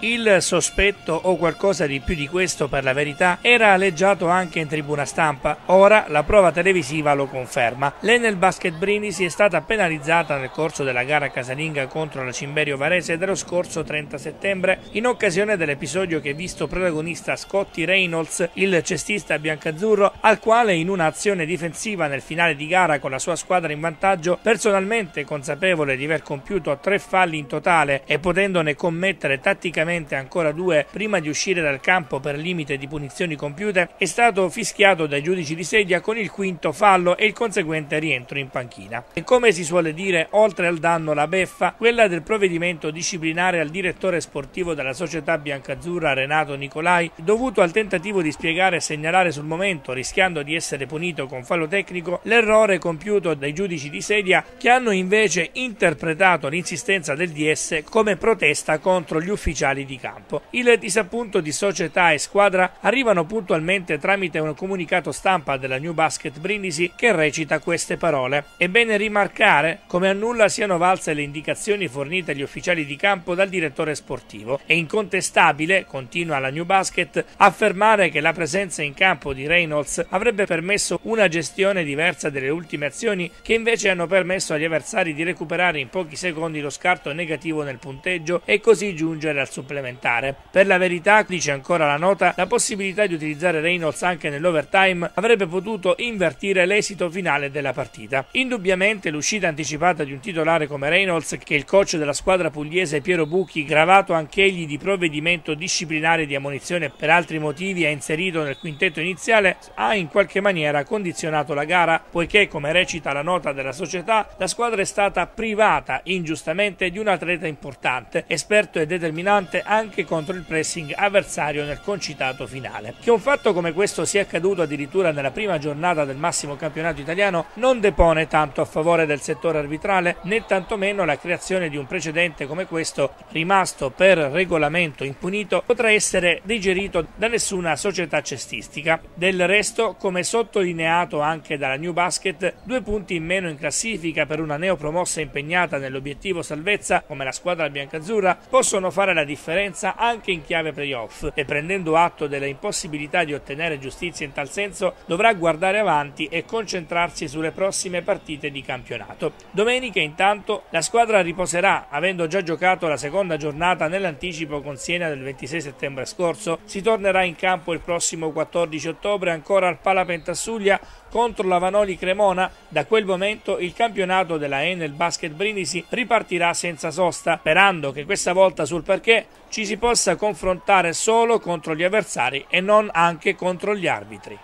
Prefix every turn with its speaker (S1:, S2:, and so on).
S1: Il sospetto o qualcosa di più di questo per la verità era aleggiato anche in tribuna stampa, ora la prova televisiva lo conferma. L'Enel Basket Brindisi è stata penalizzata nel corso della gara casalinga contro la Cimberio Varese dello scorso 30 settembre in occasione dell'episodio che ha visto protagonista Scotty Reynolds, il cestista biancazzurro, al quale in un'azione difensiva nel finale di gara con la sua squadra in vantaggio, personalmente consapevole di aver compiuto tre falli in totale e potendone commettere tatticamente praticamente ancora due prima di uscire dal campo per limite di punizioni compiute, è stato fischiato dai giudici di sedia con il quinto fallo e il conseguente rientro in panchina. E come si suole dire, oltre al danno la beffa, quella del provvedimento disciplinare al direttore sportivo della società biancazzurra Renato Nicolai, dovuto al tentativo di spiegare e segnalare sul momento, rischiando di essere punito con fallo tecnico, l'errore compiuto dai giudici di sedia che hanno invece interpretato l'insistenza del DS come protesta contro gli ufficiali di campo. Il disappunto di società e squadra arrivano puntualmente tramite un comunicato stampa della New Basket Brindisi che recita queste parole. È bene rimarcare come a nulla siano valse le indicazioni fornite agli ufficiali di campo dal direttore sportivo. È incontestabile, continua la New Basket, affermare che la presenza in campo di Reynolds avrebbe permesso una gestione diversa delle ultime azioni che invece hanno permesso agli avversari di recuperare in pochi secondi lo scarto negativo nel punteggio e così giungere al supplemento supplementare. Per la verità, dice ancora la nota, la possibilità di utilizzare Reynolds anche nell'overtime avrebbe potuto invertire l'esito finale della partita. Indubbiamente l'uscita anticipata di un titolare come Reynolds, che il coach della squadra pugliese Piero Bucchi, gravato anch'egli di provvedimento disciplinare di ammonizione per altri motivi, ha inserito nel quintetto iniziale, ha in qualche maniera condizionato la gara, poiché, come recita la nota della società, la squadra è stata privata ingiustamente di un atleta importante, esperto e determinante anche contro il pressing avversario nel concitato finale. Che un fatto come questo sia accaduto addirittura nella prima giornata del massimo campionato italiano non depone tanto a favore del settore arbitrale né tantomeno la creazione di un precedente come questo rimasto per regolamento impunito potrà essere digerito da nessuna società cestistica. Del resto, come sottolineato anche dalla New Basket, due punti in meno in classifica per una neopromossa impegnata nell'obiettivo salvezza come la squadra biancazzurra possono fare la differenza differenza anche in chiave playoff e prendendo atto della impossibilità di ottenere giustizia in tal senso dovrà guardare avanti e concentrarsi sulle prossime partite di campionato. Domenica intanto la squadra riposerà avendo già giocato la seconda giornata nell'anticipo con Siena del 26 settembre scorso, si tornerà in campo il prossimo 14 ottobre ancora al Pala Pentassuglia contro la Vanoli Cremona. Da quel momento il campionato della Enel Basket Brindisi ripartirà senza sosta, sperando che questa volta sul perché ci si possa confrontare solo contro gli avversari e non anche contro gli arbitri.